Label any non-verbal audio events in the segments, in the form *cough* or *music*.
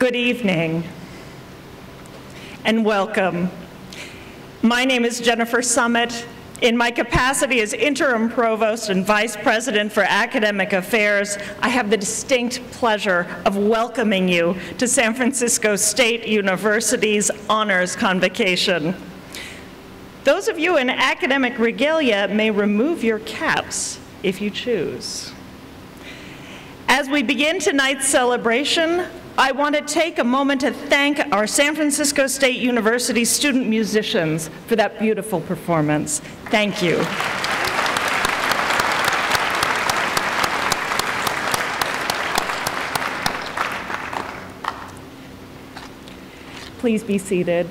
Good evening and welcome. My name is Jennifer Summit. In my capacity as interim provost and vice president for academic affairs, I have the distinct pleasure of welcoming you to San Francisco State University's honors convocation. Those of you in academic regalia may remove your caps if you choose. As we begin tonight's celebration, I want to take a moment to thank our San Francisco State University student musicians for that beautiful performance. Thank you. Please be seated.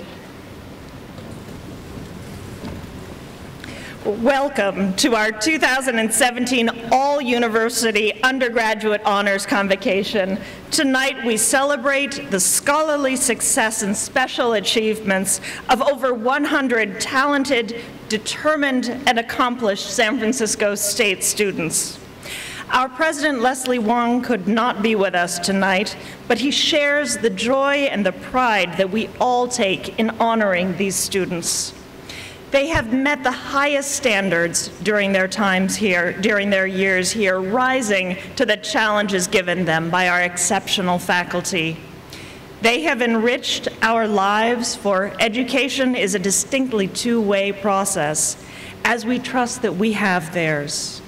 Welcome to our 2017 All-University Undergraduate Honors Convocation. Tonight we celebrate the scholarly success and special achievements of over 100 talented, determined, and accomplished San Francisco State students. Our President Leslie Wong could not be with us tonight, but he shares the joy and the pride that we all take in honoring these students. They have met the highest standards during their times here, during their years here, rising to the challenges given them by our exceptional faculty. They have enriched our lives, for education is a distinctly two-way process, as we trust that we have theirs.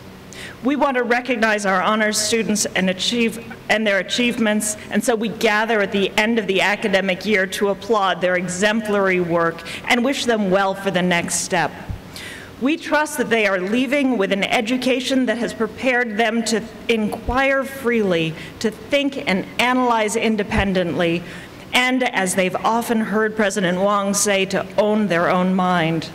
We want to recognize our honors students and, achieve, and their achievements, and so we gather at the end of the academic year to applaud their exemplary work and wish them well for the next step. We trust that they are leaving with an education that has prepared them to inquire freely, to think and analyze independently, and, as they've often heard President Wong say, to own their own mind.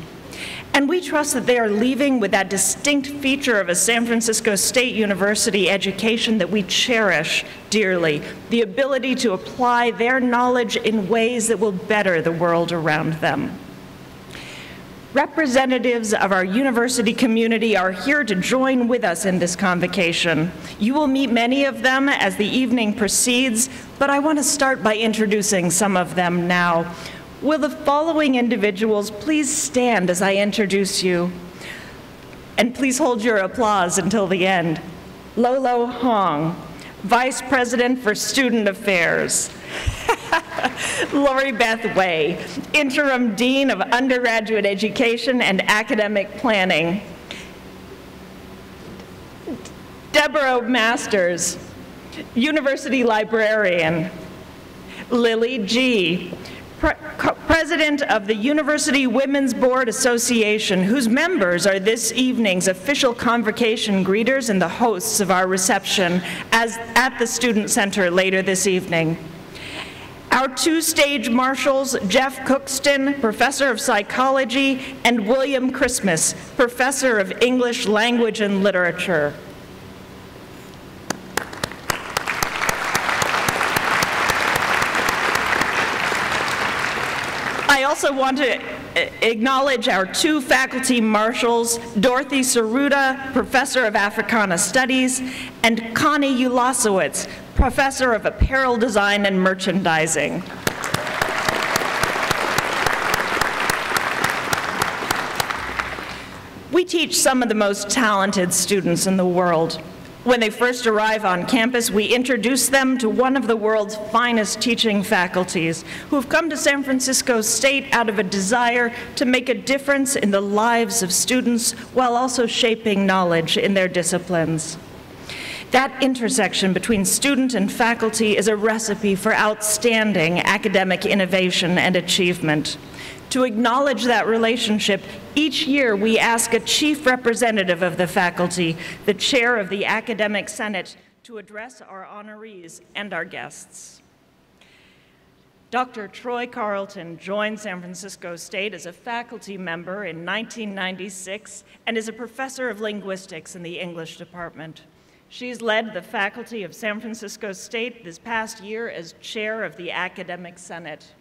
And we trust that they are leaving with that distinct feature of a San Francisco State University education that we cherish dearly, the ability to apply their knowledge in ways that will better the world around them. Representatives of our university community are here to join with us in this convocation. You will meet many of them as the evening proceeds, but I want to start by introducing some of them now. Will the following individuals please stand as I introduce you? And please hold your applause until the end. Luoluo Hong, Vice President for Student Affairs. *laughs* Lori Beth Way, Interim Dean of Undergraduate Education and Academic Planning. Deborah Masters, University Librarian. Lily G., Pre President of the University Women's Board Association, whose members are this evening's official convocation greeters and the hosts of our reception as at the Student Center later this evening. Our two stage marshals, Jeff Cookston, Professor of Psychology, and William Christmas, Professor of English Language and Literature. I also want to acknowledge our two faculty marshals, Dorothy Tsuruda, Professor of Africana Studies, and Connie Ulasewicz, Professor of Apparel Design and Merchandising. We teach some of the most talented students in the world. When they first arrive on campus, we introduce them to one of the world's finest teaching faculties who have come to San Francisco State out of a desire to make a difference in the lives of students while also shaping knowledge in their disciplines. That intersection between student and faculty is a recipe for outstanding academic innovation and achievement. To acknowledge that relationship, each year we ask a chief representative of the faculty, the chair of the Academic Senate, to address our honorees and our guests. Dr. Troi Carlton joined San Francisco State as a faculty member in 1996 and is a professor of linguistics in the English department. She's led the faculty of San Francisco State this past year as chair of the Academic Senate.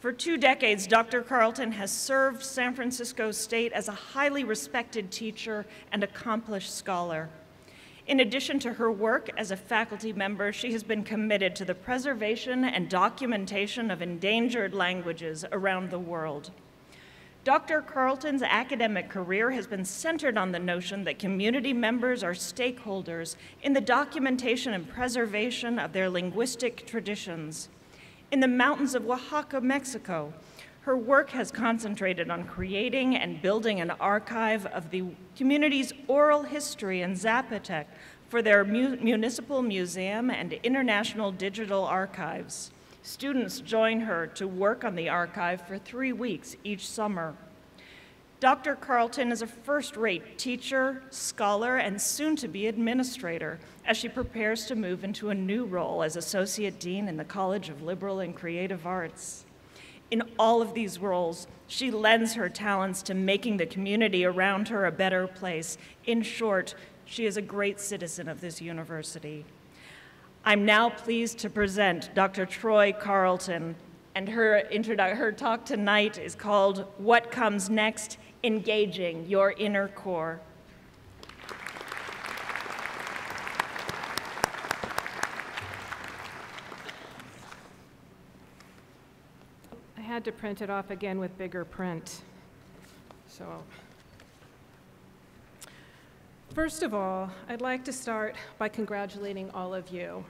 For two decades, Dr. Carlton has served San Francisco State as a highly respected teacher and accomplished scholar. In addition to her work as a faculty member, she has been committed to the preservation and documentation of endangered languages around the world. Dr. Carlton's academic career has been centered on the notion that community members are stakeholders in the documentation and preservation of their linguistic traditions. In the mountains of Oaxaca, Mexico, her work has concentrated on creating and building an archive of the community's oral history in Zapotec for their mu municipal museum and international digital archives. Students join her to work on the archive for three weeks each summer. Dr. Carlton is a first-rate teacher, scholar, and soon-to-be administrator as she prepares to move into a new role as Associate Dean in the College of Liberal and Creative Arts. In all of these roles, she lends her talents to making the community around her a better place. In short, she is a great citizen of this university. I'm now pleased to present Dr. Troi Carlton, and her, her talk tonight is called What Comes Next? Engaging Your Inner Core. I had to print it off again with bigger print. So, first of all, I'd like to start by congratulating all of you.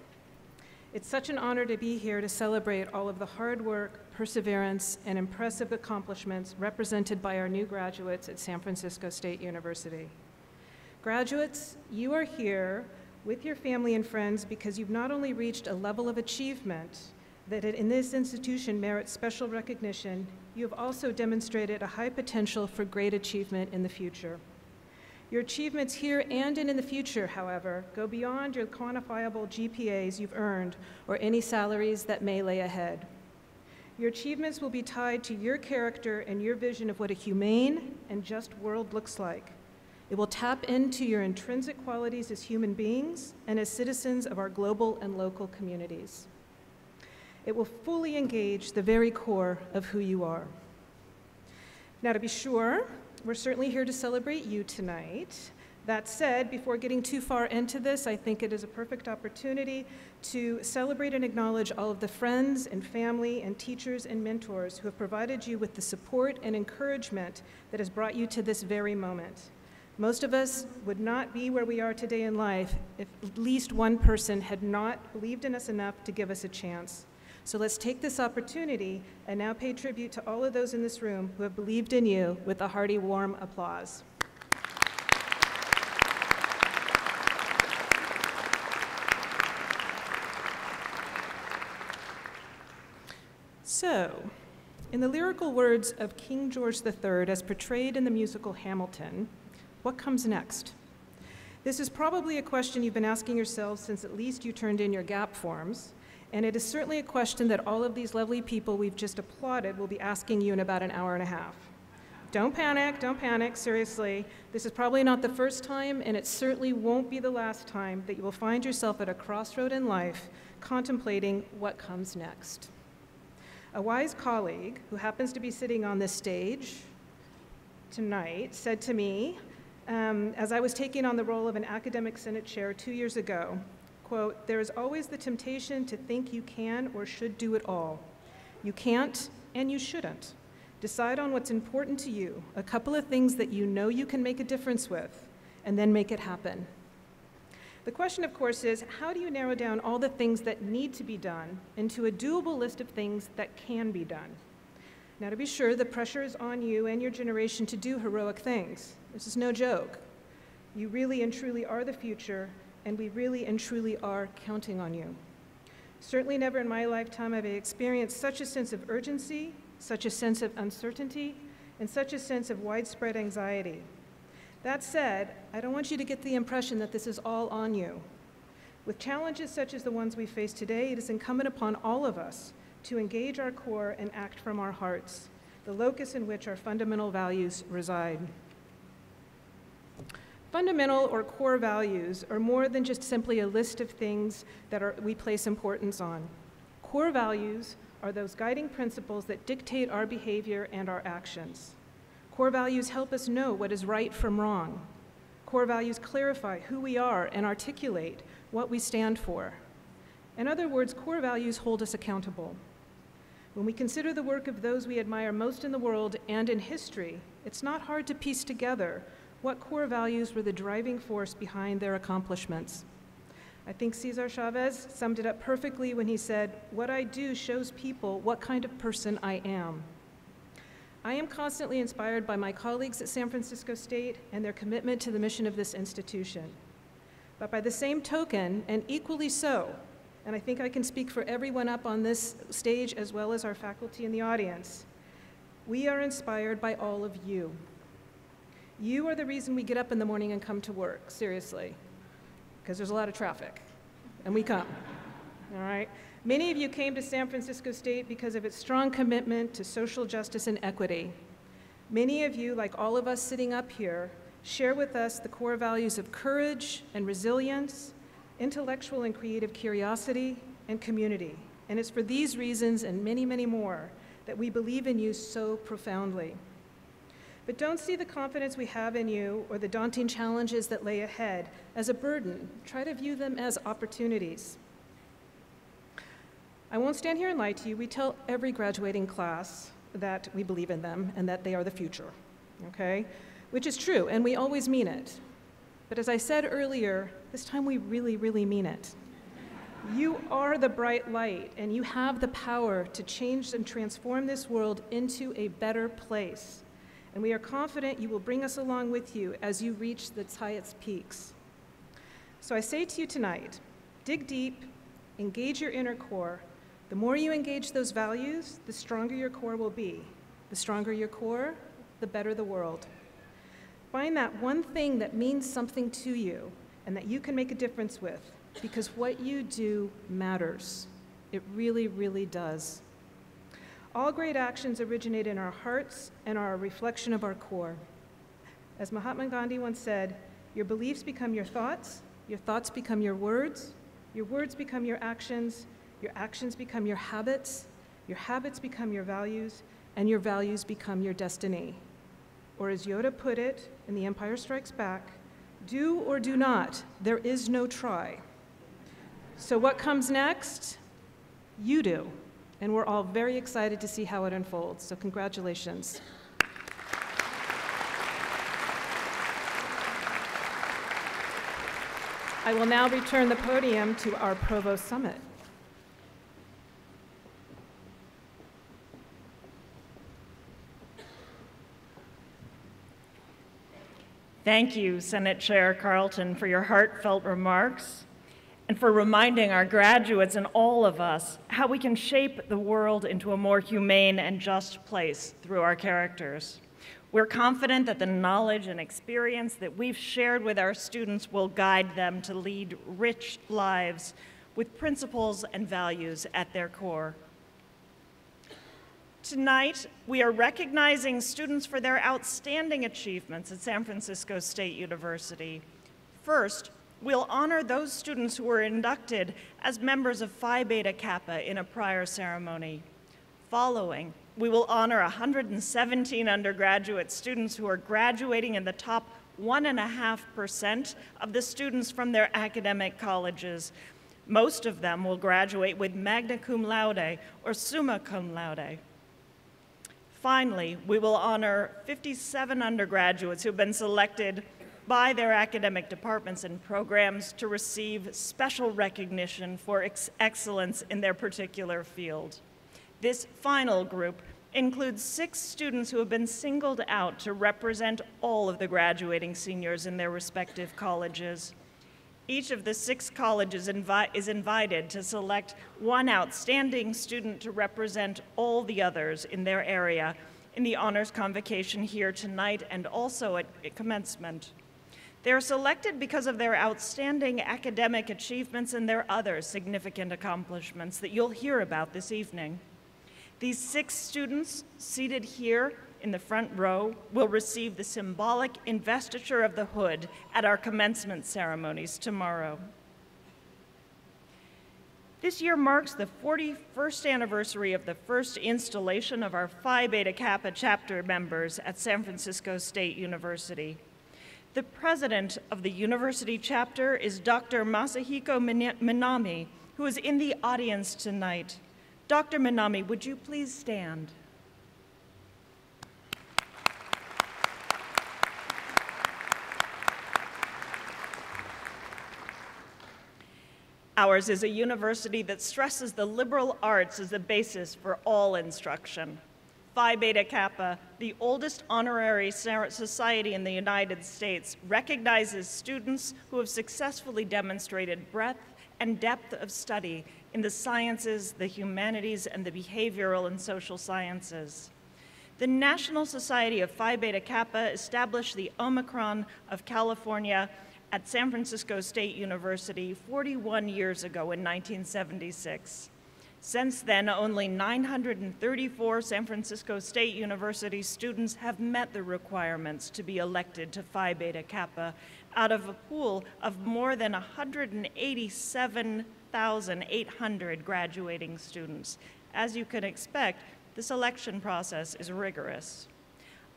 It's such an honor to be here to celebrate all of the hard work, perseverance, and impressive accomplishments represented by our new graduates at San Francisco State University. Graduates, you are here with your family and friends because you've not only reached a level of achievement, that in this institution merits special recognition, you have also demonstrated a high potential for great achievement in the future. Your achievements here and in the future, however, go beyond your quantifiable GPAs you've earned or any salaries that may lay ahead. Your achievements will be tied to your character and your vision of what a humane and just world looks like. It will tap into your intrinsic qualities as human beings and as citizens of our global and local communities. It will fully engage the very core of who you are. Now, to be sure, we're certainly here to celebrate you tonight. That said, before getting too far into this, I think it is a perfect opportunity to celebrate and acknowledge all of the friends and family and teachers and mentors who have provided you with the support and encouragement that has brought you to this very moment. Most of us would not be where we are today in life if at least one person had not believed in us enough to give us a chance. So let's take this opportunity and now pay tribute to all of those in this room who have believed in you with a hearty, warm applause. So, in the lyrical words of King George III, as portrayed in the musical Hamilton, what comes next? This is probably a question you've been asking yourselves since at least you turned in your GAP forms, and it is certainly a question that all of these lovely people we've just applauded will be asking you in about an hour and a half. Don't panic, don't panic, seriously. This is probably not the first time, and it certainly won't be the last time that you will find yourself at a crossroad in life contemplating what comes next. A wise colleague who happens to be sitting on this stage tonight said to me, um, as I was taking on the role of an academic senate chair two years ago, quote, there is always the temptation to think you can or should do it all. You can't and you shouldn't. Decide on what's important to you, a couple of things that you know you can make a difference with, and then make it happen. The question, of course, is how do you narrow down all the things that need to be done into a doable list of things that can be done? Now, to be sure, the pressure is on you and your generation to do heroic things. This is no joke. You really and truly are the future, and we really and truly are counting on you. Certainly never in my lifetime have I experienced such a sense of urgency, such a sense of uncertainty, and such a sense of widespread anxiety. That said, I don't want you to get the impression that this is all on you. With challenges such as the ones we face today, it is incumbent upon all of us to engage our core and act from our hearts, the locus in which our fundamental values reside. Fundamental or core values are more than just simply a list of things that are, we place importance on. Core values are those guiding principles that dictate our behavior and our actions. Core values help us know what is right from wrong. Core values clarify who we are and articulate what we stand for. In other words, core values hold us accountable. When we consider the work of those we admire most in the world and in history, it's not hard to piece together what core values were the driving force behind their accomplishments. I think Cesar Chavez summed it up perfectly when he said, What I do shows people what kind of person I am. I am constantly inspired by my colleagues at San Francisco State and their commitment to the mission of this institution. But by the same token, and equally so, and I think I can speak for everyone up on this stage as well as our faculty in the audience, we are inspired by all of you. You are the reason we get up in the morning and come to work, seriously, because there's a lot of traffic, and we come. All right? Many of you came to San Francisco State because of its strong commitment to social justice and equity. Many of you, like all of us sitting up here, share with us the core values of courage and resilience, intellectual and creative curiosity, and community. And it's for these reasons and many, many more that we believe in you so profoundly. But don't see the confidence we have in you or the daunting challenges that lay ahead as a burden. Try to view them as opportunities. I won't stand here and lie to you. We tell every graduating class that we believe in them and that they are the future, okay? Which is true, and we always mean it. But as I said earlier, this time we really, really mean it. You are the bright light, and you have the power to change and transform this world into a better place. And we are confident you will bring us along with you as you reach the highest peaks. So I say to you tonight dig deep, engage your inner core, the more you engage those values, the stronger your core will be. The stronger your core, the better the world. Find that one thing that means something to you and that you can make a difference with, because what you do matters. It really, really does. All great actions originate in our hearts and are a reflection of our core. As Mahatma Gandhi once said, your beliefs become your thoughts, your thoughts become your words, your words become your actions, your actions become your habits, your habits become your values, and your values become your destiny. Or as Yoda put it in The Empire Strikes Back, do or do not, there is no try. So what comes next? You do. And we're all very excited to see how it unfolds. So congratulations. I will now return the podium to our Provost Summit. Thank you, Senate Chair Carlton, for your heartfelt remarks and for reminding our graduates and all of us how we can shape the world into a more humane and just place through our characters. We're confident that the knowledge and experience that we've shared with our students will guide them to lead rich lives with principles and values at their core. Tonight, we are recognizing students for their outstanding achievements at San Francisco State University. First, we'll honor those students who were inducted as members of Phi Beta Kappa in a prior ceremony. Following, we will honor 117 undergraduate students who are graduating in the top 1.5% of the students from their academic colleges. Most of them will graduate with magna cum laude or summa cum laude. Finally, we will honor 57 undergraduates who have been selected by their academic departments and programs to receive special recognition for ex excellence in their particular field. This final group includes six students who have been singled out to represent all of the graduating seniors in their respective colleges. Each of the six colleges invi is invited to select one outstanding student to represent all the others in their area in the honors convocation here tonight and also at, at commencement. They are selected because of their outstanding academic achievements and their other significant accomplishments that you'll hear about this evening. These six students seated here in the front row will receive the symbolic investiture of the hood at our commencement ceremonies tomorrow. This year marks the 41st anniversary of the first installation of our Phi Beta Kappa chapter members at San Francisco State University. The president of the university chapter is Dr. Masahiko Minami, who is in the audience tonight. Dr. Minami, would you please stand? Ours is a university that stresses the liberal arts as the basis for all instruction. Phi Beta Kappa, the oldest honorary society in the United States, recognizes students who have successfully demonstrated breadth and depth of study in the sciences, the humanities, and the behavioral and social sciences. The National Society of Phi Beta Kappa established the Omicron of California at San Francisco State University 41 years ago in 1976. Since then, only 934 San Francisco State University students have met the requirements to be elected to Phi Beta Kappa out of a pool of more than 187,800 graduating students. As you can expect, the selection process is rigorous.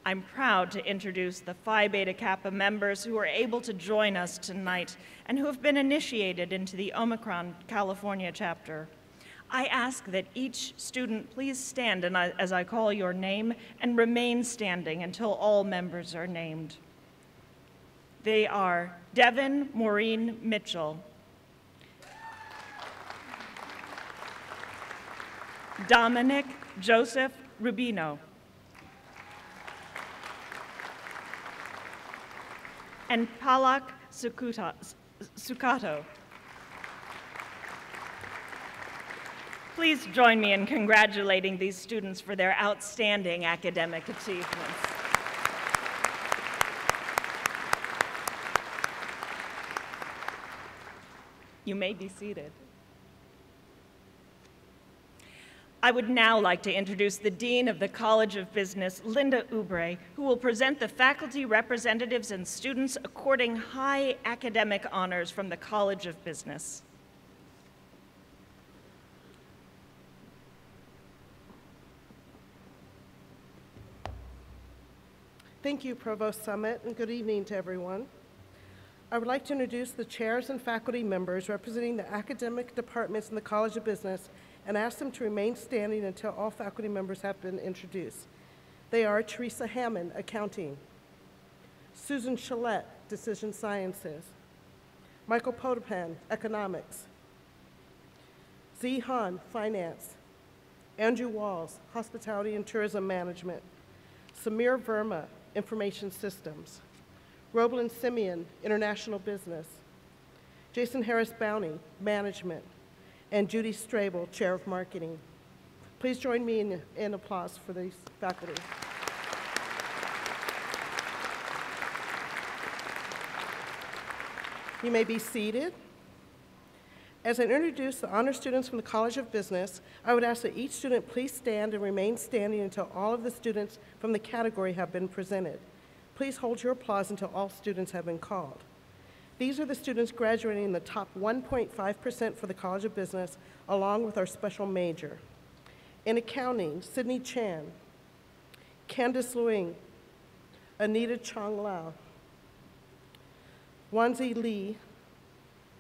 I'm proud to introduce the Phi Beta Kappa members who are able to join us tonight and who have been initiated into the Omicron California chapter. I ask that each student please stand as I call your name and remain standing until all members are named. They are Devin Maureen Mitchell, Dominic Joseph Rubino, and Palak Sukato. Please join me in congratulating these students for their outstanding academic achievements. You may be seated. I would now like to introduce the Dean of the College of Business, Linda Oubre, who will present the faculty representatives and students according high academic honors from the College of Business. Thank you, Provost Summit, and good evening to everyone. I would like to introduce the chairs and faculty members representing the academic departments in the College of Business and ask them to remain standing until all faculty members have been introduced. They are Teresa Hammond, Accounting, Susan Chalette, Decision Sciences, Michael Potepan, Economics, Z Han, Finance, Andrew Walls, Hospitality and Tourism Management, Samir Verma, Information Systems, Roblin Simeon, International Business, Jason Harris Boundy, Management, and Judy Strabel, Chair of Marketing. Please join me in, in applause for these faculty. You may be seated. As I introduce the honor students from the College of Business, I would ask that each student please stand and remain standing until all of the students from the category have been presented. Please hold your applause until all students have been called. These are the students graduating in the top 1.5% for the College of Business, along with our special major. In accounting, Sydney Chan, Candice Luing, Anita Chong Lao, Wanzi Lee,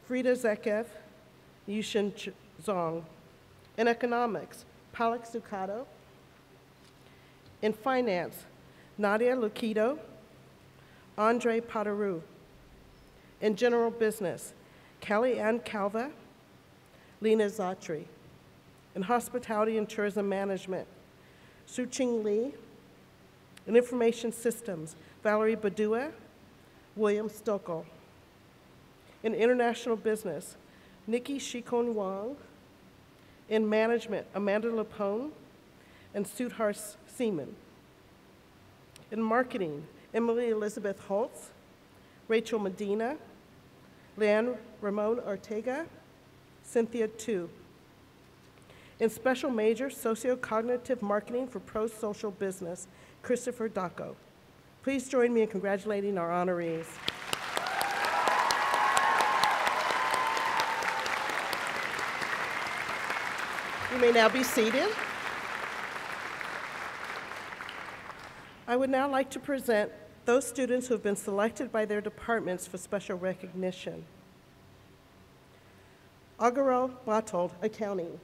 Frida Zekev, Yushin Zong. In economics, Palak Zucato. In finance, Nadia Luquido, Andre Pataru. In general business, Kelly Ann Calva, Lena Zatri. In hospitality and tourism management, Suching Lee. In information systems, Valerie Badua, William Stokel. In international business, Nikki Shikon Wang. In management, Amanda Lapone and Sudhar Seaman. In marketing, Emily Elizabeth Holtz, Rachel Medina, Leanne Ramon Ortega, Cynthia Tu. In special major, socio-cognitive marketing for pro-social business, Christopher Daco. Please join me in congratulating our honorees. You may now be seated. I would now like to present those students who have been selected by their departments for special recognition. Agaro Batold, Accounting.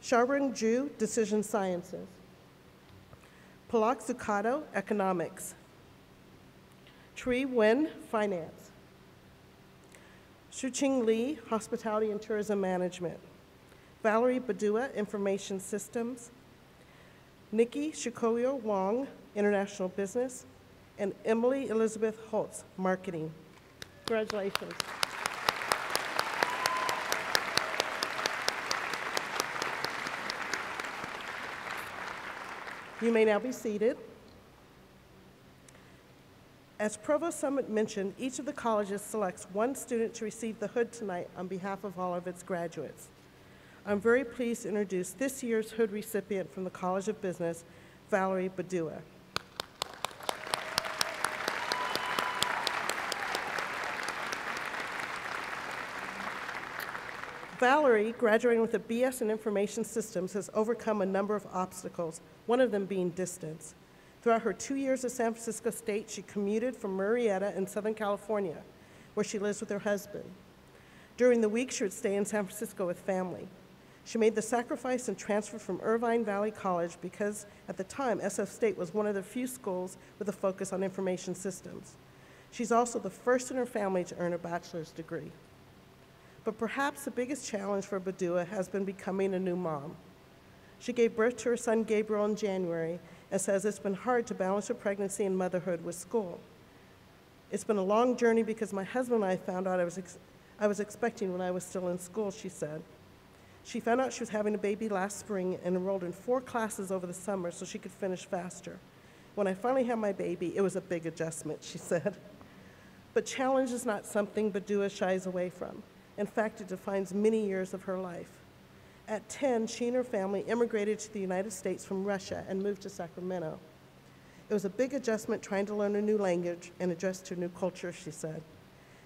Sharburn Ju, Decision Sciences. Palak Zucado, Economics. Tree Wen, Finance. Shuqing Li, Hospitality and Tourism Management. Valerie Badua, Information Systems. Nikki Shikoyo Wong, International Business. And Emily Elizabeth Holtz, Marketing. Congratulations. You may now be seated. As Provost Summit mentioned, each of the colleges selects one student to receive the hood tonight on behalf of all of its graduates. I'm very pleased to introduce this year's hood recipient from the College of Business, Valerie Badua. Valerie, graduating with a BS in Information Systems, has overcome a number of obstacles, one of them being distance. Throughout her two years at San Francisco State, she commuted from Murrieta in Southern California, where she lives with her husband. During the week, she would stay in San Francisco with family. She made the sacrifice and transferred from Irvine Valley College because, at the time, SF State was one of the few schools with a focus on information systems. She's also the first in her family to earn a bachelor's degree. But perhaps the biggest challenge for Badua has been becoming a new mom. She gave birth to her son Gabriel in January and says it's been hard to balance her pregnancy and motherhood with school. It's been a long journey because my husband and I found out I was, I was expecting when I was still in school, she said. She found out she was having a baby last spring and enrolled in four classes over the summer so she could finish faster. When I finally had my baby, it was a big adjustment, she *laughs* said. But challenge is not something Badua shies away from. In fact, it defines many years of her life. At 10, she and her family immigrated to the United States from Russia and moved to Sacramento. It was a big adjustment trying to learn a new language and adjust to a new culture, she said.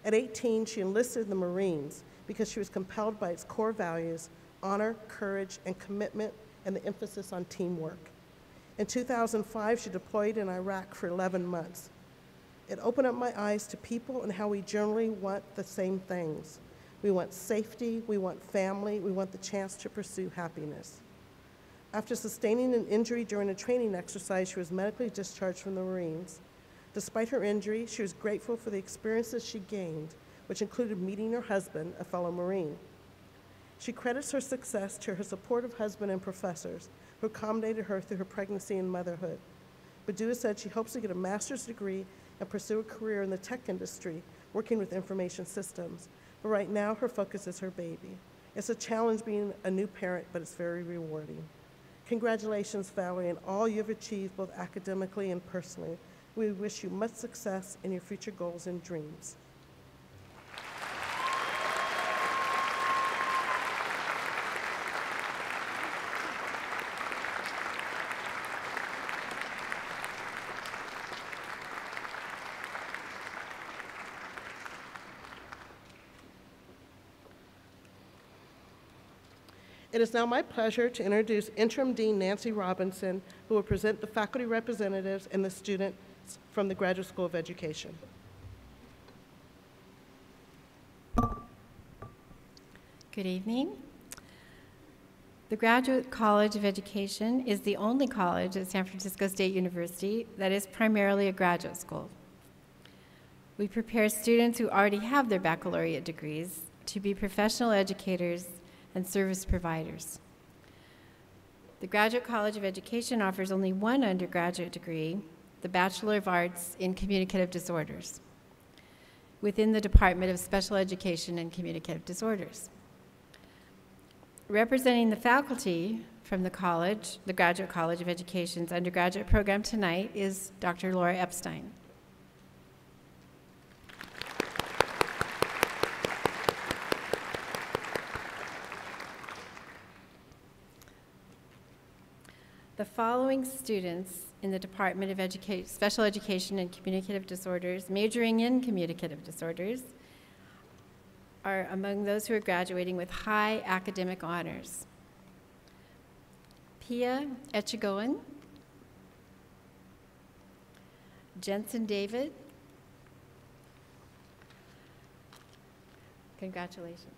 At 18, she enlisted in the Marines because she was compelled by its core values honor, courage, and commitment, and the emphasis on teamwork. In 2005, she deployed in Iraq for 11 months. It opened up my eyes to people and how we generally want the same things we want safety, we want family, we want the chance to pursue happiness. After sustaining an injury during a training exercise, she was medically discharged from the Marines. Despite her injury, she was grateful for the experiences she gained, which included meeting her husband, a fellow Marine. She credits her success to her supportive husband and professors who accommodated her through her pregnancy and motherhood. Badua said she hopes to get a master's degree and pursue a career in the tech industry, working with information systems, but right now, her focus is her baby. It's a challenge being a new parent, but it's very rewarding. Congratulations, Valerie, on all you've achieved both academically and personally. We wish you much success in your future goals and dreams. It is now my pleasure to introduce Interim Dean Nancy Robinson, who will present the faculty representatives and the students from the Graduate School of Education. Good evening. The Graduate College of Education is the only college at San Francisco State University that is primarily a graduate school. We prepare students who already have their baccalaureate degrees to be professional educators and service providers. The Graduate College of Education offers only one undergraduate degree, the Bachelor of Arts in Communicative Disorders, within the Department of Special Education and Communicative Disorders. Representing the faculty from the college, the Graduate College of Education's undergraduate program tonight is Dr. Laura Epstein. The following students in the Department of Educa Special Education and Communicative Disorders, majoring in communicative disorders, are among those who are graduating with high academic honors. Pia Echegoen, Jensen David. Congratulations.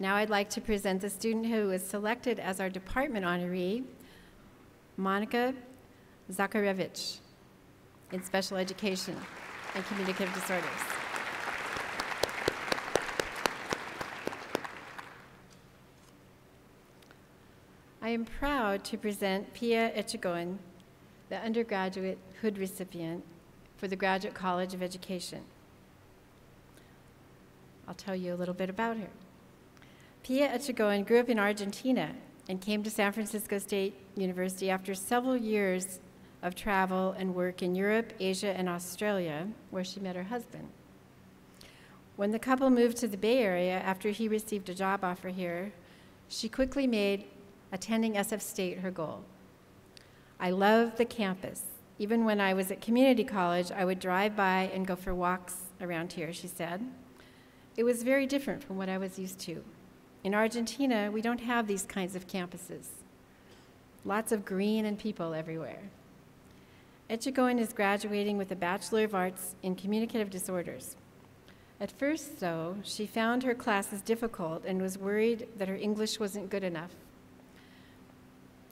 Now I'd like to present the student who was selected as our department honoree, Monica Zakarevich, in special education and communicative disorders. I am proud to present Pia Echegoen, the undergraduate Hood recipient for the Graduate College of Education. I'll tell you a little bit about her. Pia Echegoen grew up in Argentina and came to San Francisco State University after several years of travel and work in Europe, Asia, and Australia, where she met her husband. When the couple moved to the Bay Area after he received a job offer here, she quickly made attending SF State her goal. I love the campus. Even when I was at community college, I would drive by and go for walks around here, she said. It was very different from what I was used to. In Argentina, we don't have these kinds of campuses. Lots of green and people everywhere. Echegoen is graduating with a Bachelor of Arts in Communicative Disorders. At first, though, she found her classes difficult and was worried that her English wasn't good enough.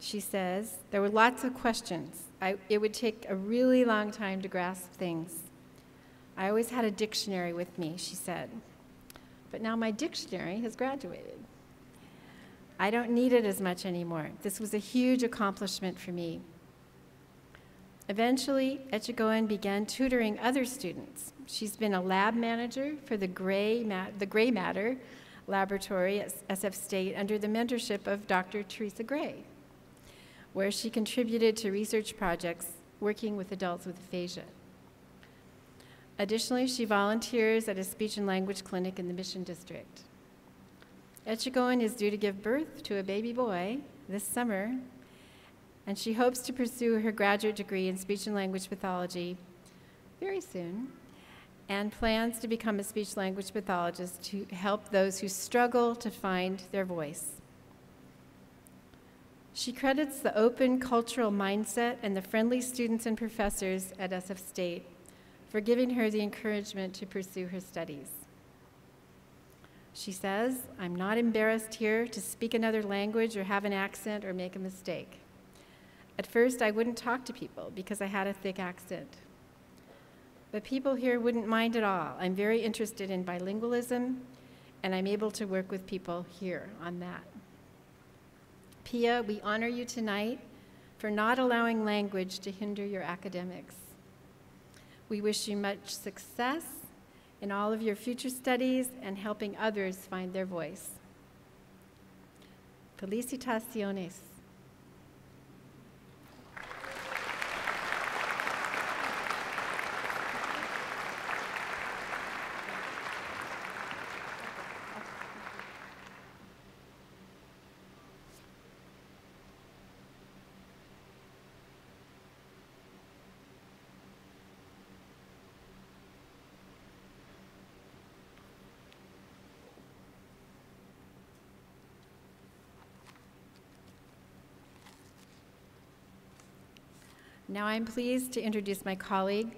She says, There were lots of questions. I, it would take a really long time to grasp things. I always had a dictionary with me, she said. But now my dictionary has graduated. I don't need it as much anymore. This was a huge accomplishment for me. Eventually, Echegoen began tutoring other students. She's been a lab manager for the gray, the gray matter laboratory at SF State under the mentorship of Dr. Teresa Gray where she contributed to research projects working with adults with aphasia. Additionally, she volunteers at a speech and language clinic in the Mission District. Echegoen is due to give birth to a baby boy this summer, and she hopes to pursue her graduate degree in speech and language pathology very soon, and plans to become a speech language pathologist to help those who struggle to find their voice. She credits the open cultural mindset and the friendly students and professors at SF State for giving her the encouragement to pursue her studies. She says, I'm not embarrassed here to speak another language or have an accent or make a mistake. At first, I wouldn't talk to people because I had a thick accent. But people here wouldn't mind at all. I'm very interested in bilingualism, and I'm able to work with people here on that. Pia, we honor you tonight for not allowing language to hinder your academics. We wish you much success in all of your future studies and helping others find their voice. Felicitaciones. Now I'm pleased to introduce my colleague,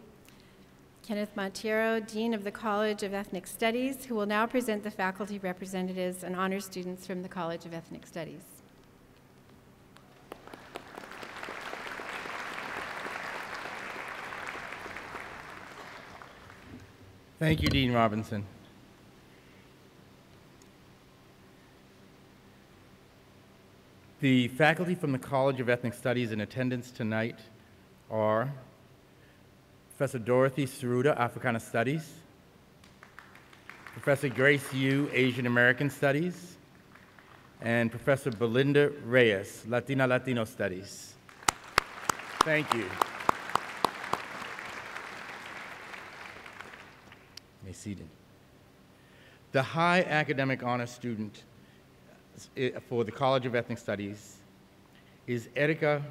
Kenneth Monteiro, Dean of the College of Ethnic Studies, who will now present the faculty representatives and honor students from the College of Ethnic Studies. Thank you, Dean Robinson. The faculty from the College of Ethnic Studies in attendance tonight are Professor Dorothy Tsuruda, Africana Studies, Professor Grace Yoo, Asian American Studies, and Professor Belinda Reyes, Latina Latino Studies. Thank you. may seated. The high academic honor student eh, for the College of Ethnic Studies is Erica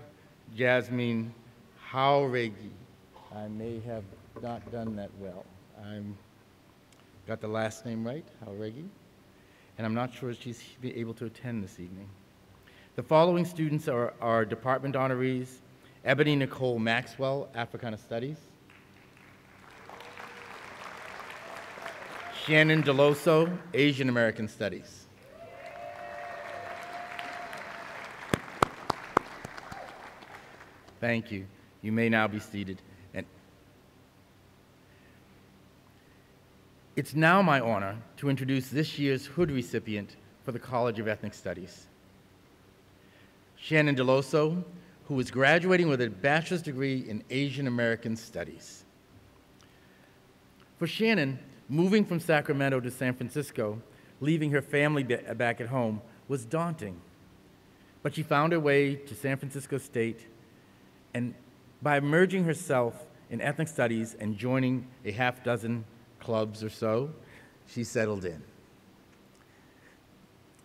Jasmine Hauregi. I may have not done that well. I got the last name right, Hauregi. and I'm not sure she's be able to attend this evening. The following students are our department honorees, Ebony Nicole Maxwell, Africana Studies, Shannon Deloso, Asian American Studies. Thank you. You may now be seated. And it's now my honor to introduce this year's Hood recipient for the College of Ethnic Studies. Shannon Deloso, who is graduating with a bachelor's degree in Asian American Studies. For Shannon, moving from Sacramento to San Francisco, leaving her family back at home, was daunting. But she found her way to San Francisco State and by immersing herself in ethnic studies and joining a half dozen clubs or so, she settled in.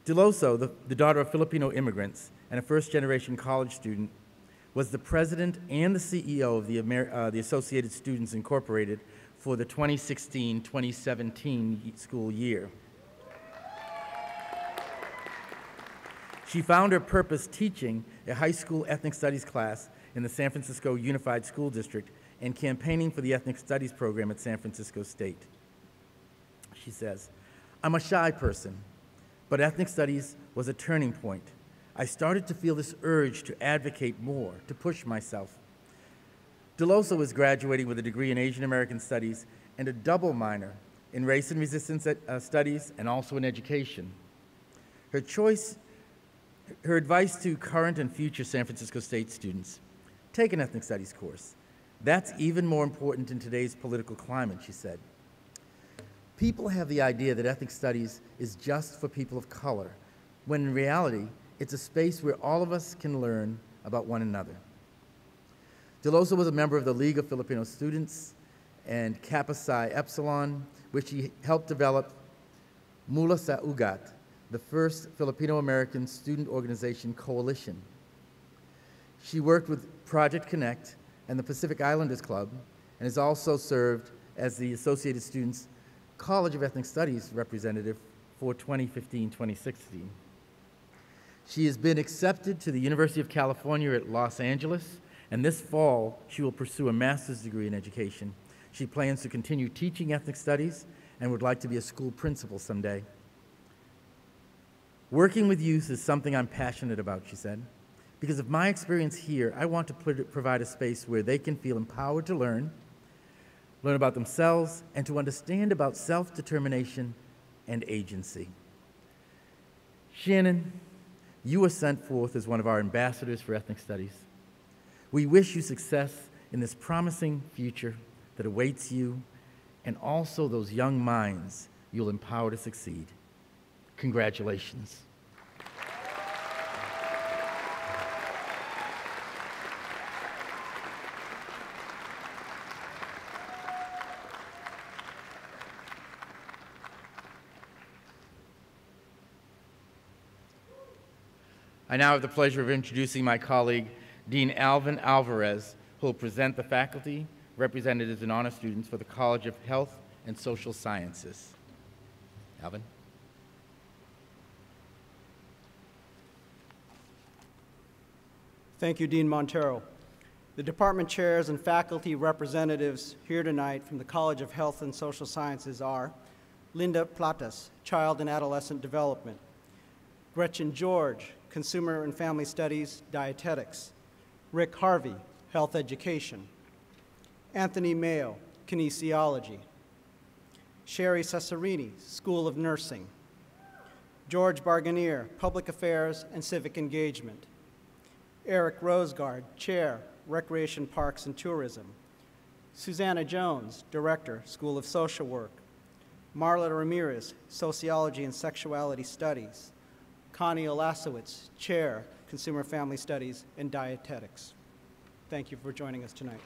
Deloso, the, the daughter of Filipino immigrants and a first generation college student, was the president and the CEO of the, Amer uh, the Associated Students Incorporated for the 2016 2017 school year. She found her purpose teaching a high school ethnic studies class in the San Francisco Unified School District and campaigning for the Ethnic Studies program at San Francisco State. She says, I'm a shy person, but ethnic studies was a turning point. I started to feel this urge to advocate more, to push myself. Deloso is graduating with a degree in Asian American Studies and a double minor in Race and Resistance uh, Studies and also in Education. Her choice, her advice to current and future San Francisco State students Take an ethnic studies course. That's even more important in today's political climate, she said. People have the idea that ethnic studies is just for people of color, when in reality, it's a space where all of us can learn about one another. Deloso was a member of the League of Filipino Students and Kappa Psi Epsilon, which he helped develop Mula sa Ugat, the first Filipino American student organization coalition. She worked with Project Connect and the Pacific Islanders Club, and has also served as the Associated Students College of Ethnic Studies representative for 2015-2016. She has been accepted to the University of California at Los Angeles, and this fall she will pursue a master's degree in education. She plans to continue teaching ethnic studies and would like to be a school principal someday. Working with youth is something I'm passionate about, she said. Because of my experience here, I want to provide a space where they can feel empowered to learn, learn about themselves, and to understand about self determination and agency. Shannon, you were sent forth as one of our ambassadors for ethnic studies. We wish you success in this promising future that awaits you and also those young minds you'll empower to succeed. Congratulations. Now have the pleasure of introducing my colleague, Dean Alvin Alvarez, who will present the faculty, representatives, and honor students for the College of Health and Social Sciences. Alvin. Thank you, Dean Monteiro. The department chairs and faculty representatives here tonight from the College of Health and Social Sciences are Linda Platas, Child and Adolescent Development, Gretchen George, Consumer and Family Studies, Dietetics, Rick Harvey, Health Education, Anthony Mayo, Kinesiology, Sherry Cesarini, School of Nursing, George Barganier, Public Affairs and Civic Engagement, Eric Rosegard, Chair, Recreation Parks and Tourism, Susanna Jones, Director, School of Social Work, Marla Ramirez, Sociology and Sexuality Studies, Connie Ulasewicz, Chair, Consumer Family Studies and Dietetics. Thank you for joining us tonight.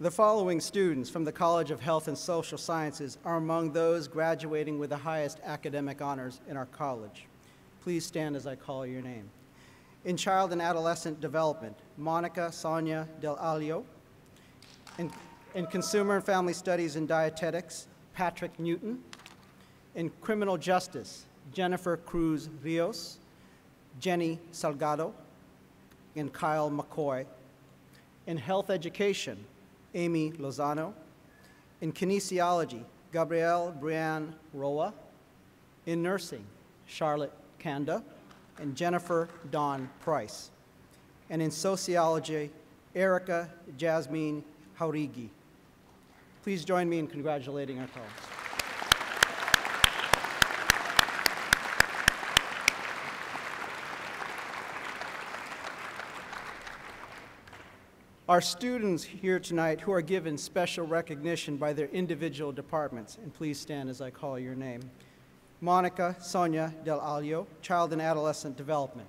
The following students from the College of Health and Social Sciences are among those graduating with the highest academic honors in our college. Please stand as I call your name. In Child and Adolescent Development, Monica Sonia Del Alio, In, in Consumer and Family Studies and Dietetics, Patrick Newton. In Criminal Justice, Jennifer Cruz Rios, Jenny Salgado, and Kyle McCoy. In Health Education, Amy Lozano. In Kinesiology, Gabrielle Brianne Roa. In Nursing, Charlotte Kanda and Jennifer Dawn Price. And in Sociology, Erica Jasmine Haurigi. Please join me in congratulating our colleagues. Our students here tonight who are given special recognition by their individual departments, and please stand as I call your name. Monica Sonia Del Alio, Child and Adolescent Development.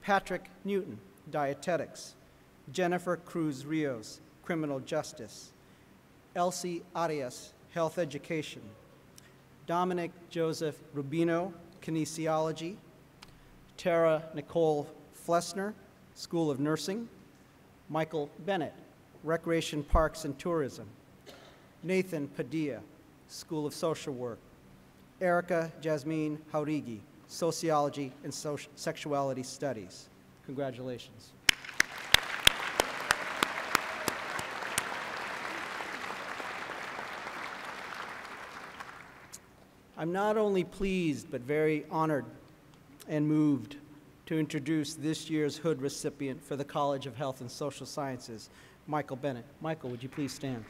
Patrick Newton, Dietetics. Jennifer Cruz Rios, Criminal Justice. Elsie Arias, Health Education. Dominic Joseph Rubino, Kinesiology. Tara Nicole Flessner, School of Nursing. Michael Bennett, Recreation Parks and Tourism. Nathan Padilla, School of Social Work. Erica Jasmine Haurigi, Sociology and Soci Sexuality Studies. Congratulations. I'm not only pleased, but very honored and moved to introduce this year's Hood recipient for the College of Health and Social Sciences, Michael Bennett. Michael, would you please stand?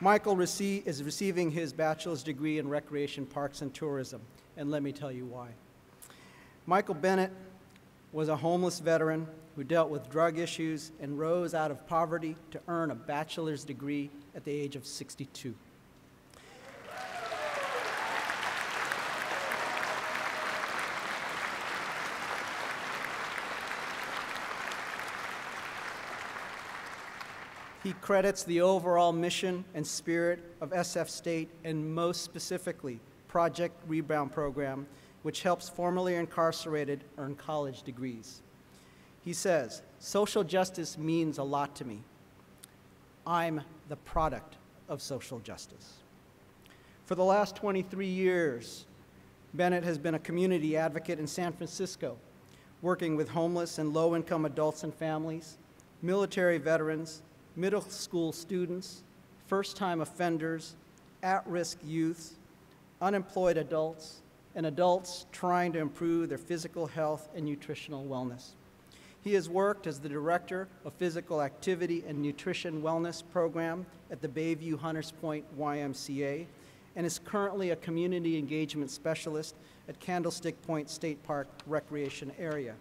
Michael is receiving his bachelor's degree in recreation, parks, and tourism, and let me tell you why. Michael Bennett was a homeless veteran who dealt with drug issues and rose out of poverty to earn a bachelor's degree at the age of 62. He credits the overall mission and spirit of SF State and most specifically Project Rebound Program, which helps formerly incarcerated earn college degrees. He says, social justice means a lot to me. I'm the product of social justice. For the last 23 years, Bennett has been a community advocate in San Francisco, working with homeless and low-income adults and families, military veterans, middle school students, first-time offenders, at-risk youth, unemployed adults, and adults trying to improve their physical health and nutritional wellness. He has worked as the Director of Physical Activity and Nutrition Wellness Program at the Bayview Hunters Point YMCA and is currently a Community Engagement Specialist at Candlestick Point State Park Recreation Area.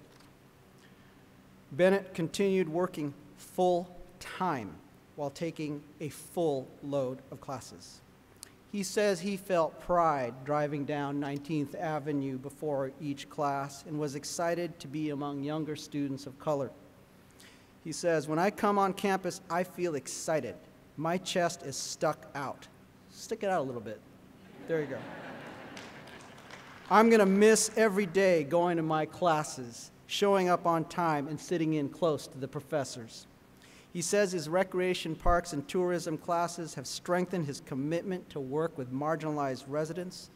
Bennett continued working full time while taking a full load of classes. He says he felt pride driving down 19th Avenue before each class and was excited to be among younger students of color. He says, When I come on campus, I feel excited. My chest is stuck out. Stick it out a little bit. There you go. I'm going to miss every day going to my classes, showing up on time, and sitting in close to the professors. He says his recreation, parks, and tourism classes have strengthened his commitment to work with marginalized residents,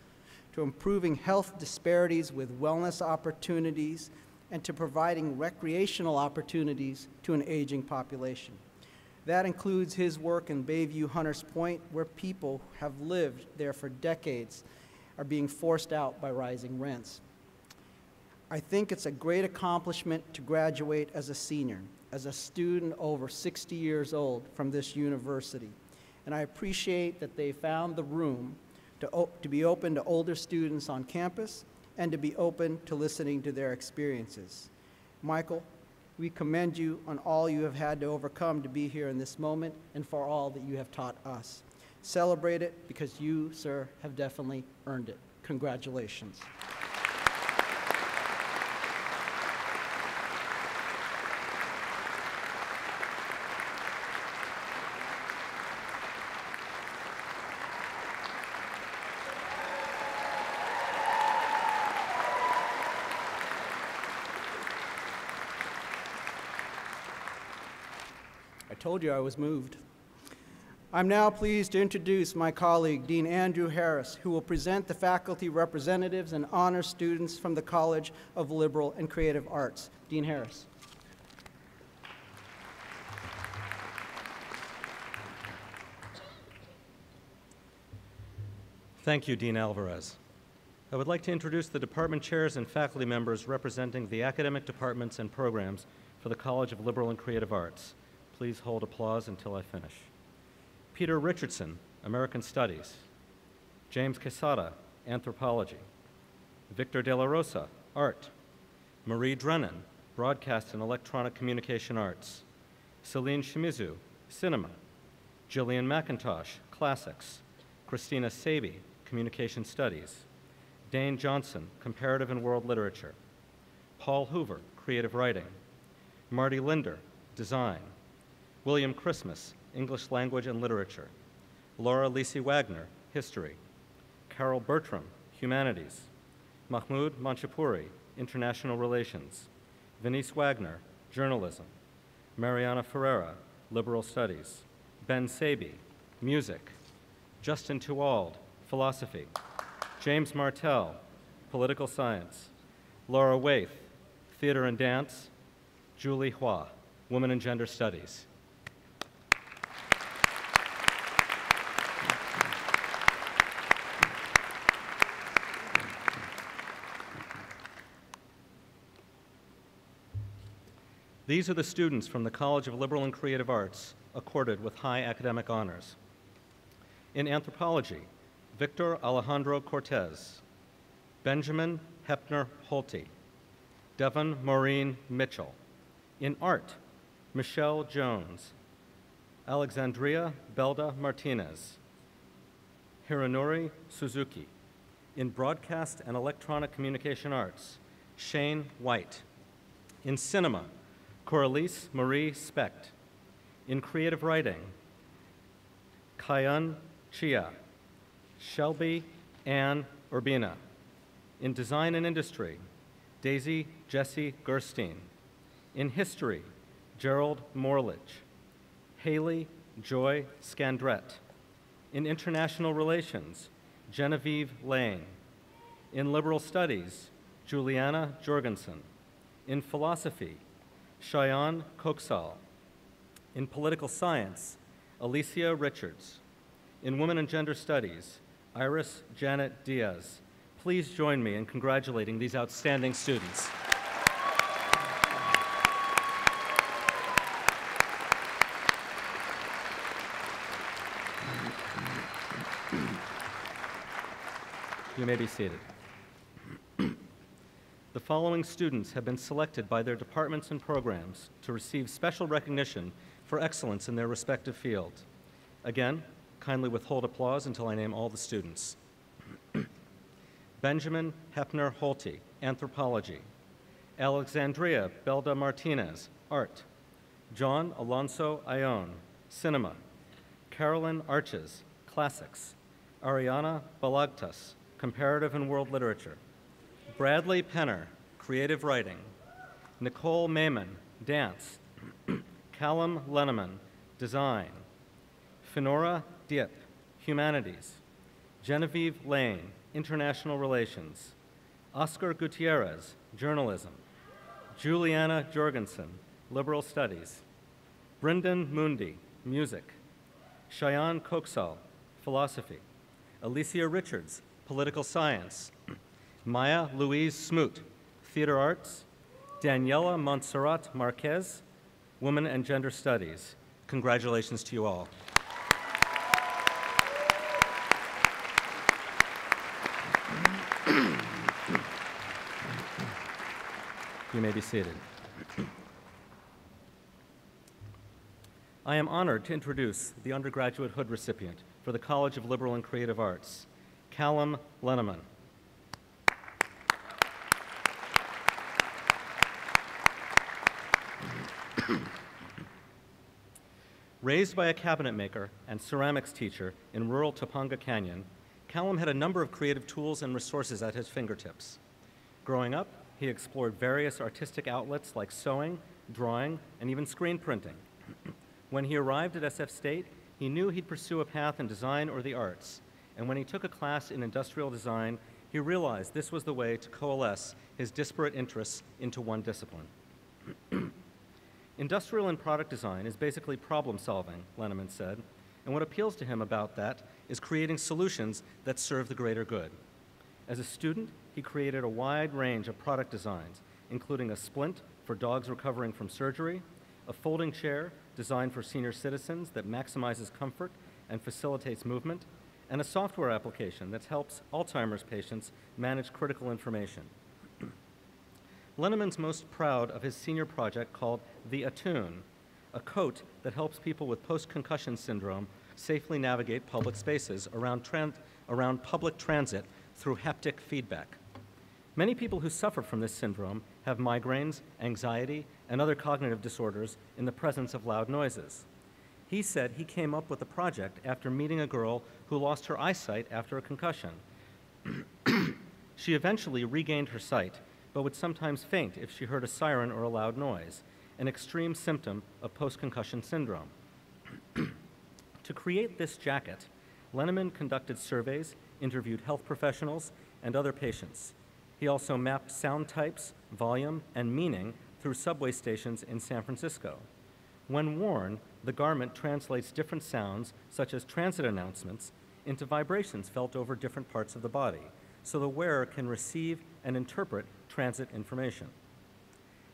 to improving health disparities with wellness opportunities, and to providing recreational opportunities to an aging population. That includes his work in Bayview Hunters Point, where people have lived there for decades are being forced out by rising rents. I think it's a great accomplishment to graduate as a senior as a student over 60 years old from this university. And I appreciate that they found the room to, to be open to older students on campus and to be open to listening to their experiences. Michael, we commend you on all you have had to overcome to be here in this moment and for all that you have taught us. Celebrate it because you, sir, have definitely earned it. Congratulations. Told you I was moved. I'm now pleased to introduce my colleague, Dean Andrew Harris, who will present the faculty representatives and honor students from the College of Liberal and Creative Arts. Dean Harris. Thank you, Dean Alvarez. I would like to introduce the department chairs and faculty members representing the academic departments and programs for the College of Liberal and Creative Arts. Please hold applause until I finish. Peter Richardson, American Studies. James Quesada, Anthropology. Victor De La Rosa, Art. Marie Drennan, Broadcast and Electronic Communication Arts. Celine Shimizu, Cinema. Jillian McIntosh, Classics. Christina Sabee, Communication Studies. Dane Johnson, Comparative and World Literature. Paul Hoover, Creative Writing. Marty Linder, Design. William Christmas, English Language and Literature. Laura Lisi Wagner, History. Carol Bertram, Humanities. Mahmoud Monshipouri, International Relations. Venise Wagner, Journalism. Mariana Ferreira, Liberal Studies. Ben Saby, Music. Justin Tiwald, Philosophy. James Martell, Political Science. Laura Waith, Theater and Dance. Julie Hua, Women and Gender Studies. These are the students from the College of Liberal and Creative Arts accorded with high academic honors. In anthropology, Victor Alejandro Cortez, Benjamin Hepner Holty, Devon Maureen Mitchell. In art, Michelle Jones, Alexandria Belda Martinez, Hironori Suzuki. In broadcast and electronic communication arts, Shane White. In cinema, Coralise Marie Specht. In creative writing, Kayun Chia. Shelby Ann Urbina. In design and industry, Daisy Jesse Gerstein. In history, Gerald Morledge. Haley Joy Scandrett. In international relations, Genevieve Lane. In liberal studies, Juliana Jorgensen. In philosophy, Cheyenne Koksal. In political science, Alicia Richards. In women and gender studies, Iris Janet Diaz. Please join me in congratulating these outstanding students. You may be seated. The following students have been selected by their departments and programs to receive special recognition for excellence in their respective fields. Again, kindly withhold applause until I name all the students. *clears throat* Benjamin Hepner Holty, Anthropology. Alexandria Belda Martinez, Art. John Alonso Ione, Cinema. Carolyn Arches, Classics. Ariana Balagtas, Comparative and World Literature. Bradley Penner, Creative Writing. Nicole Maiman, Dance. *clears throat* Callum Lenneman, Design. Finora Diep, Humanities. Genevieve Lane, International Relations. Oscar Gutierrez, Journalism. Juliana Jorgensen, Liberal Studies. Brendan Mundi, Music. Cheyenne Koksal, Philosophy. Alicia Richards, Political Science. Maya Louise Smoot, Theater Arts. Daniela Montserrat Marquez, Women and Gender Studies. Congratulations to you all. You may be seated. I am honored to introduce the undergraduate hood recipient for the College of Liberal and Creative Arts, Callum Lenneman. Raised by a cabinet maker and ceramics teacher in rural Topanga Canyon, Callum had a number of creative tools and resources at his fingertips. Growing up, he explored various artistic outlets like sewing, drawing, and even screen printing. *clears throat* When he arrived at SF State, he knew he'd pursue a path in design or the arts, and when he took a class in industrial design, he realized this was the way to coalesce his disparate interests into one discipline. Industrial and product design is basically problem solving, Linneman said, and what appeals to him about that is creating solutions that serve the greater good. As a student, he created a wide range of product designs, including a splint for dogs recovering from surgery, a folding chair designed for senior citizens that maximizes comfort and facilitates movement, and a software application that helps Alzheimer's patients manage critical information. Linneman's most proud of his senior project called the Attune, a coat that helps people with post-concussion syndrome safely navigate public spaces around, around public transit through haptic feedback. Many people who suffer from this syndrome have migraines, anxiety, and other cognitive disorders in the presence of loud noises. He said he came up with the project after meeting a girl who lost her eyesight after a concussion. *clears throat* she eventually regained her sight but would sometimes faint if she heard a siren or a loud noise, an extreme symptom of post concussion syndrome. *clears throat* to create this jacket, Linneman conducted surveys, interviewed health professionals, and other patients. He also mapped sound types, volume, and meaning through subway stations in San Francisco. When worn, the garment translates different sounds, such as transit announcements, into vibrations felt over different parts of the body, so the wearer can receive and interpret transit information.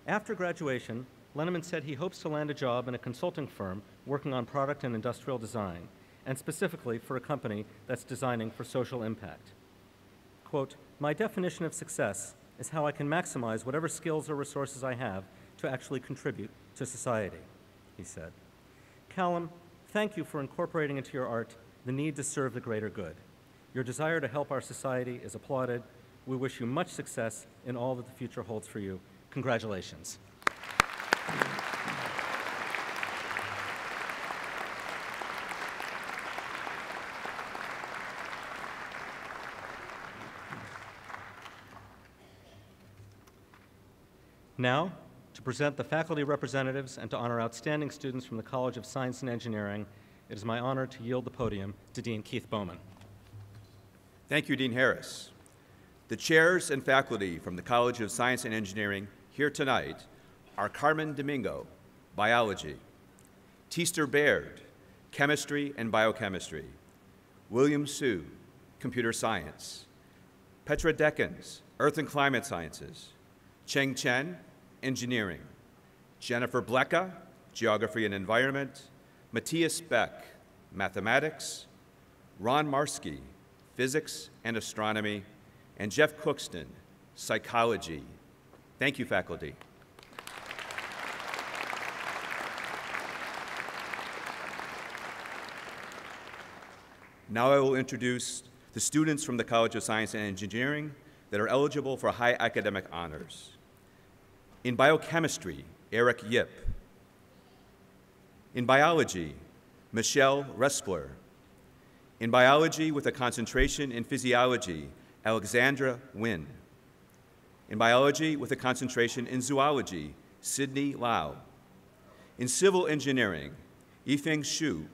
After graduation, Linneman said he hopes to land a job in a consulting firm working on product and industrial design, and specifically for a company that's designing for social impact. Quote, My definition of success is how I can maximize whatever skills or resources I have to actually contribute to society, he said. Callum, thank you for incorporating into your art the need to serve the greater good. Your desire to help our society is applauded. We wish you much success in all that the future holds for you. Congratulations. Now, to present the faculty representatives and to honor outstanding students from the College of Science and Engineering, it is my honor to yield the podium to Dean Keith Bowman. Thank you, Dean Harris. The chairs and faculty from the College of Science and Engineering here tonight are Carmen Domingo, Biology, Teaster Baird, Chemistry and Biochemistry, William Hsu, Computer Science, Petra Dekens, Earth and Climate Sciences, Cheng Chen, Engineering, Jennifer Blecha, Geography and Environment, Matthias Beck, Mathematics, Ron Marzke, Physics and Astronomy, and Jeff Cookston, Psychology. Thank you, faculty. Now I will introduce the students from the College of Science and Engineering that are eligible for high academic honors. In biochemistry, Eric Yip. In biology, Michelle Respler. In biology with a concentration in physiology, Alexandra Nguyen. In biology with a concentration in zoology, Sydney Lau. In civil engineering, Yifeng Xu.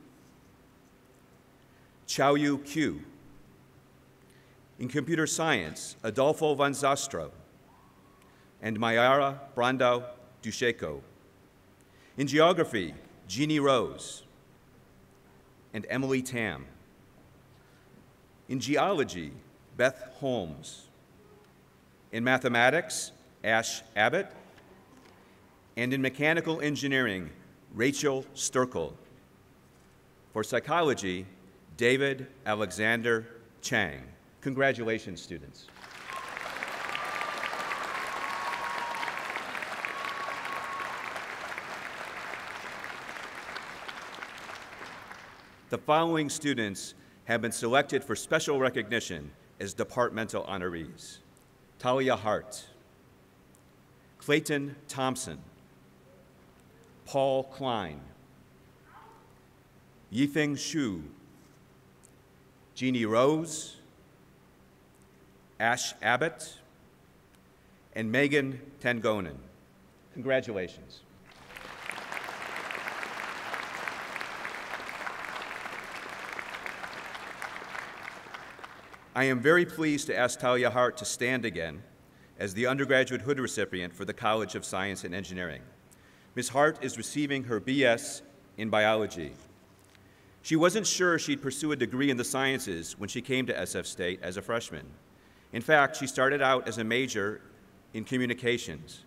Yu Qiu. In computer science, Adolfo van Zastro and Mayara Brandau Dusheko. In geography, Jeannie Rose and Emily Tam. In geology, Beth Holmes. In mathematics, Ash Abbott. And in mechanical engineering, Rachel Sterkel. For psychology, David Alexander Chang. Congratulations, students. The following students have been selected for special recognition as departmental honorees. Talia Hart, Clayton Thompson, Paul Klein, Yifeng Xu, Jeannie Rose, Ash Abbott, and Megan Tangonen. Congratulations. I am very pleased to ask Talia Hart to stand again as the undergraduate hood recipient for the College of Science and Engineering. Ms. Hart is receiving her BS in biology. She wasn't sure she'd pursue a degree in the sciences when she came to SF State as a freshman. In fact, she started out as a major in communications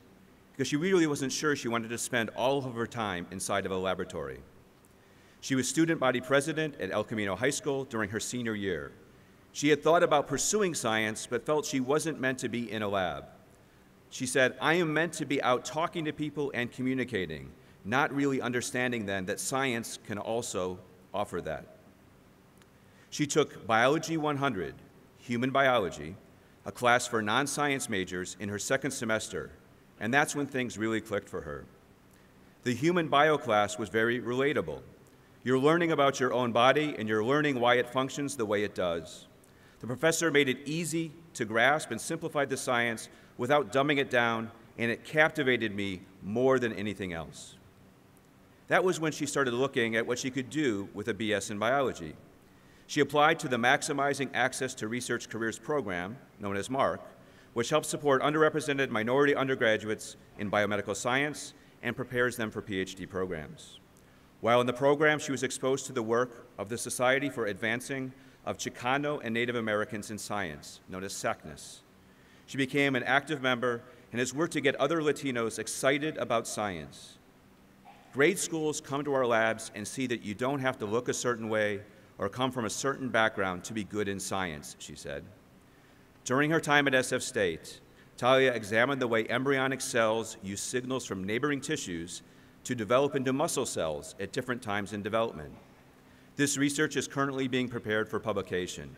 because she really wasn't sure she wanted to spend all of her time inside of a laboratory. She was student body president at El Camino High School during her senior year. She had thought about pursuing science, but felt she wasn't meant to be in a lab. She said, I am meant to be out talking to people and communicating, not really understanding then that science can also offer that. She took Biology 100, Human Biology, a class for non science majors, in her second semester, and that's when things really clicked for her. The Human Bio class was very relatable. You're learning about your own body and you're learning why it functions the way it does. The professor made it easy to grasp and simplified the science without dumbing it down, and it captivated me more than anything else. That was when she started looking at what she could do with a BS in biology. She applied to the Maximizing Access to Research Careers program, known as MARC, which helps support underrepresented minority undergraduates in biomedical science and prepares them for PhD programs. While in the program, she was exposed to the work of the Society for Advancing of Chicano and Native Americans in Science, known as SACNAS. She became an active member and has worked to get other Latinos excited about science. Grade schools come to our labs and see that you don't have to look a certain way or come from a certain background to be good in science, she said. During her time at SF State, Talia examined the way embryonic cells use signals from neighboring tissues to develop into muscle cells at different times in development. This research is currently being prepared for publication.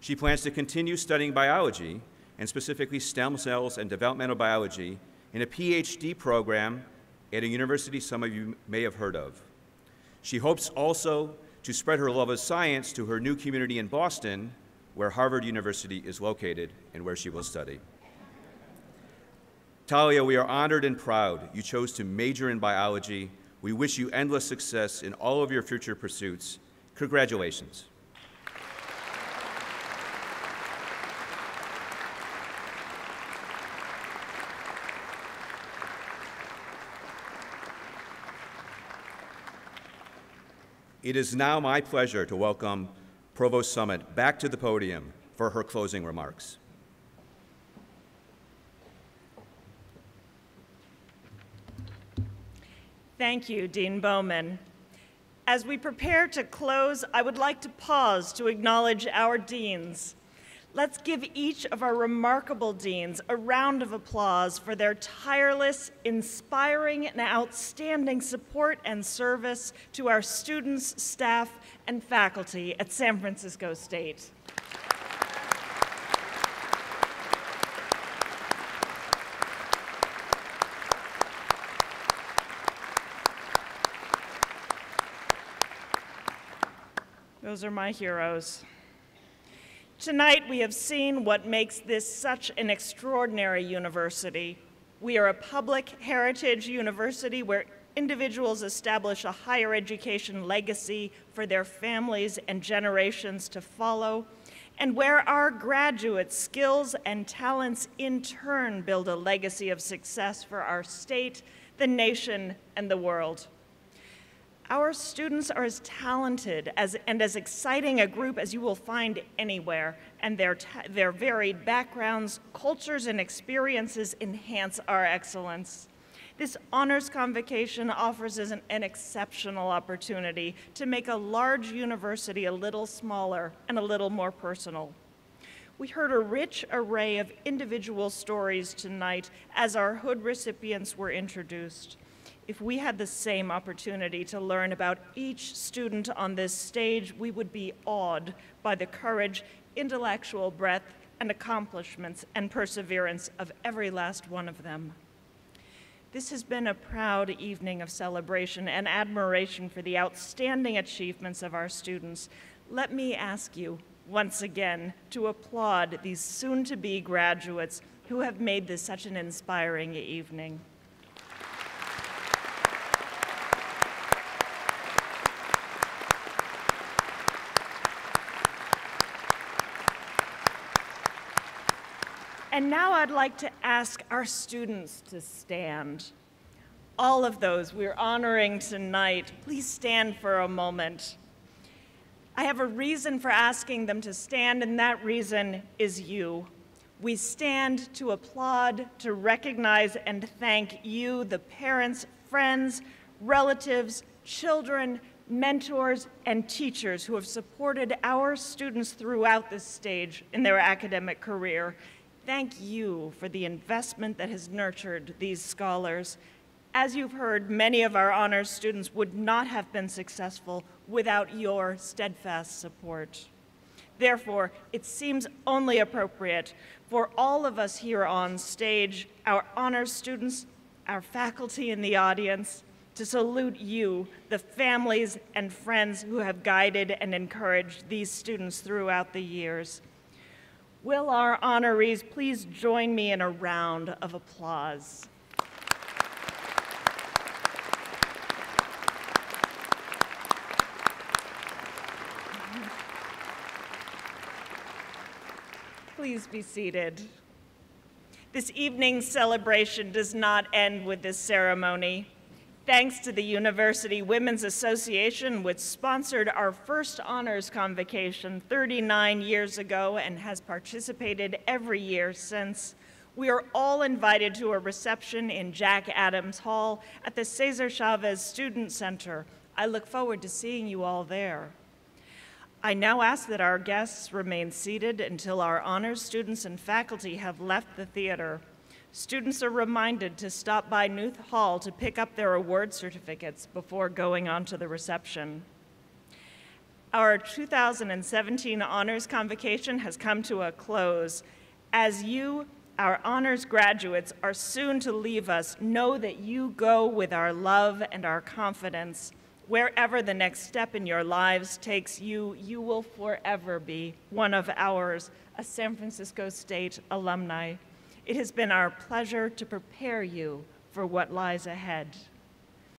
She plans to continue studying biology, and specifically stem cells and developmental biology, in a PhD program at a university some of you may have heard of. She hopes also to spread her love of science to her new community in Boston, where Harvard University is located and where she will study. Talia, we are honored and proud you chose to major in biology. We wish you endless success in all of your future pursuits Congratulations. It is now my pleasure to welcome Provost Summit back to the podium for her closing remarks. Thank you, Dean Bowman. As we prepare to close, I would like to pause to acknowledge our deans. Let's give each of our remarkable deans a round of applause for their tireless, inspiring, and outstanding support and service to our students, staff, and faculty at San Francisco State. Those are my heroes. Tonight, we have seen what makes this such an extraordinary university. We are a public heritage university where individuals establish a higher education legacy for their families and generations to follow, and where our graduates' skills and talents in turn build a legacy of success for our state, the nation, and the world. Our students are as talented as, and as exciting a group as you will find anywhere, and their, their varied backgrounds, cultures, and experiences enhance our excellence. This honors convocation offers us an, an, exceptional opportunity to make a large university a little smaller and a little more personal. We heard a rich array of individual stories tonight as our hood recipients were introduced if we had the same opportunity to learn about each student on this stage, we would be awed by the courage, intellectual breadth, and accomplishments and perseverance of every last one of them. This has been a proud evening of celebration and admiration for the outstanding achievements of our students. Let me ask you once again to applaud these soon to be graduates who have made this such an inspiring evening. And now I'd like to ask our students to stand. All of those we're honoring tonight, please stand for a moment. I have a reason for asking them to stand, and that reason is you. We stand to applaud, to recognize, and thank you, the parents, friends, relatives, children, mentors, and teachers who have supported our students throughout this stage in their academic career. Thank you for the investment that has nurtured these scholars. As you've heard, many of our honors students would not have been successful without your steadfast support. Therefore, it seems only appropriate for all of us here on stage, our honors students, our faculty in the audience, to salute you, the families and friends who have guided and encouraged these students throughout the years. Will our honorees please join me in a round of applause? Please be seated. This evening's celebration does not end with this ceremony. Thanks to the University Women's Association, which sponsored our first honors convocation 39 years ago and has participated every year since, we are all invited to a reception in Jack Adams Hall at the Cesar Chavez Student Center. I look forward to seeing you all there. I now ask that our guests remain seated until our honors students and faculty have left the theater. Students are reminded to stop by Knuth Hall to pick up their award certificates before going on to the reception. Our 2017 honors convocation has come to a close. As you, our honors graduates, are soon to leave us, know that you go with our love and our confidence. Wherever the next step in your lives takes you, you will forever be one of ours, a San Francisco State alumni. It has been our pleasure to prepare you for what lies ahead.